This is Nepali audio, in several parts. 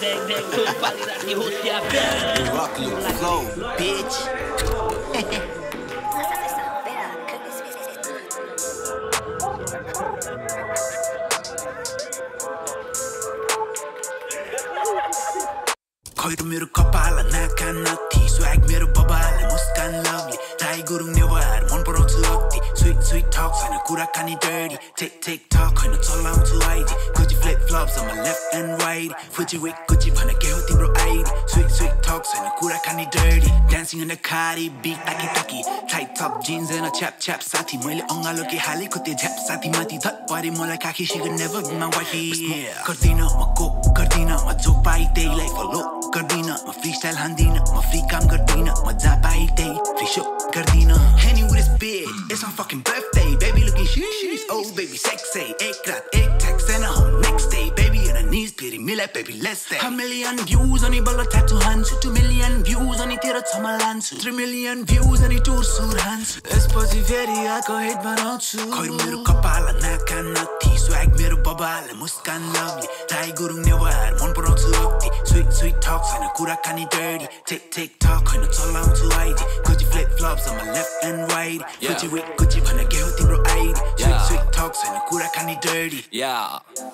bang bang somebody that ya bang. Rock your flow, bitch. खैर मेरो कपाल नाका नथी स्वाग मेरो बबाल मुस्कान लभली राई गुरुङ नेवार मन पराउँछु अक्ति स्विट स्विट टक छैन कुराकानी डर्डी टेक टेक टक होइन चलाउँछु आइडी गुची फ्लिप फ्लप्स अमा लेफ्ट एन्ड राइट फुची विक गुची भन के हो तिम्रो आइडी स्विट स्विट टक छैन कुराकानी डर्डी डान्सिङ इन खारी बिट ताकी ताकी टाइट टप जिन्स एन च्याप च्याप साथी मैले अङ्गालो के हालेको त्यो झ्याप साथी माथि धत परे मलाई काखी सिग नेभर मा वाइफी गर्दिन म को गर्दिन म जो पाइ त्यहीलाई फलो गर्दिन म फ्री स्टाइल हान्दिन म फ्री काम गर्दिन म जहाँ पाइ त्यही फ्री सो गर्दिन Henny with his beard, it's my fucking birthday Baby looking sheesh, oh baby sexy एक रात एक text and a whole knees, pity me like baby, let's stay. A million views on the ball tattoo hands. Two million views on the tira hands. Three million views on the tour sur hands. Spotify, I go hit my notes. too. Koi miru kapala na kanati. Swag miru babala muskan lovely. Tai guru newar, mon bronzu okti. Sweet, sweet talks and a kurakani dirty. Tick, tick, talk, koi no tol out to ID. Gucci flip flops on my left and right. Gucci weak, Gucci pana geho timro ID. Talk छैन कुराकानी डर्डी या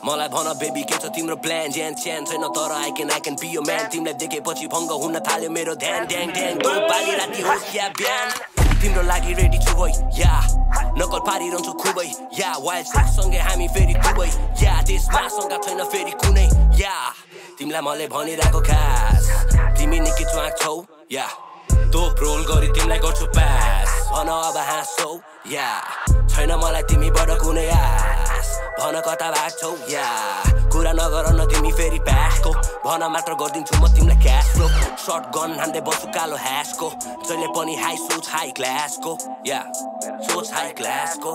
मलाई भन बेबी के छ तिम्रो प्लान ज्यान च्यान छैन तर I can I can be यो म्यान तिमीलाई देखेपछि भङ्ग हुन थाल्यो मेरो ध्यान ड्याङ ड्याङ तँ पाली राति होस् या बिहान तिम्रो लागि रेडी छु भइ या नकल पारिरहन्छु खुबै या वाइल्ड सँगै हामी फेरि दुबई या देशमा सँग छैन फेरि कुनै या तिमीलाई मैले भनिरहेको खास तिमी निकै च्वाक छौ या तोप रोल गरी तिमीलाई गर्छु पास भन अब हाँसौ या छैन मलाई तिमीबाट कुनै आस। भन कता भाग्छौ या कुरा नगर न तिमी फेरि प्यासको। भन मात्र गरिदिन्छु म तिमीलाई क्यास फ्लो सर्ट गन हान्दै बस्छु कालो ह्यासको। जहिले पनि हाई सोच हाई क्लासको या सोच हाई क्लासको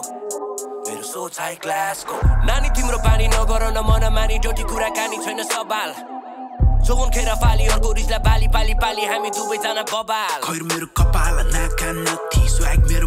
मेरो सोच हाई क्लासको नानी तिम्रो पानी नगर न मन मानी डोटी कुराकानी छैन सवाल जोन खेर फाली अर्को रिसलाई बाली पाली पाली हामी दुवैजना बबाल। खैर मेरो कपाल नाका नथी स्वाग मेरो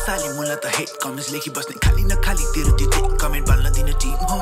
नसाली मुला त hate comments लेखी बस्ने। खाली न खाली तेरो त्यो take comment बाल्न दिन टिम हो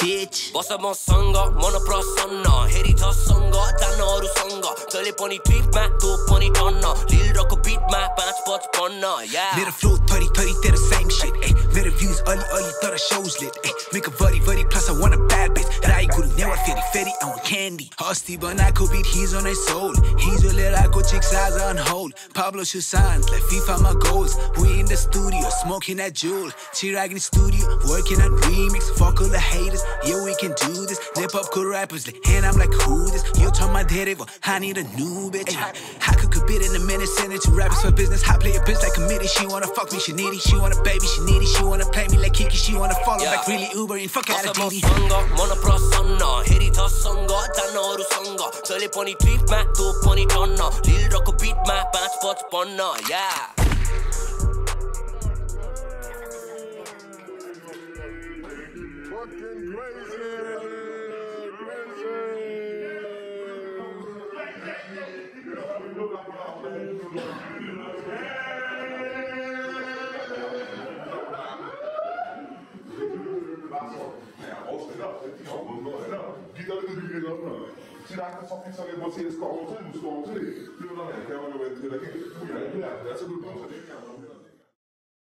bitch बस मसँग मन प्रसन्न हेरी झसँग जान अरूसँग। जहिले पनि ट्रिपमा तँ पनि टन्न लिल रको बिटमा पाँच पचपन्न या मेरो flow थरी थरी तेरो same shit eh. मेरो views अलि अलि तर shows lit eh. make a buddy buddy plus I want a bad bitch Rai Guru never फेरि फेरि I want candy अस्ति बनाएको beat he's on his soul हिजो लिएर आएको chicks आज on hold Pablo Susanz like FIFA my goals we in the studio smoking that jewel Chirag in the studio working on remix fuck all the haters yeah we can do this nip up cool rappers and I'm like who this you told my daddy well I need a new bitch. Ay, I cook a bit in a minute, send it to rappers for business. I play a bitch like a midi. She wanna fuck me, she needy. She wanna baby, she needy. She wanna play me like Kiki. She wanna follow yeah. like really Uber and fuck out of Didi. Mona prosonna, heri tosongo, tano rusongo. Tell it pony tweet, ma, two pony tonna. Lil rock beat, ma, pants, spots, ponna, yeah. Tiraca só pensa em vocês com os anos, com os anos. E o nome é que é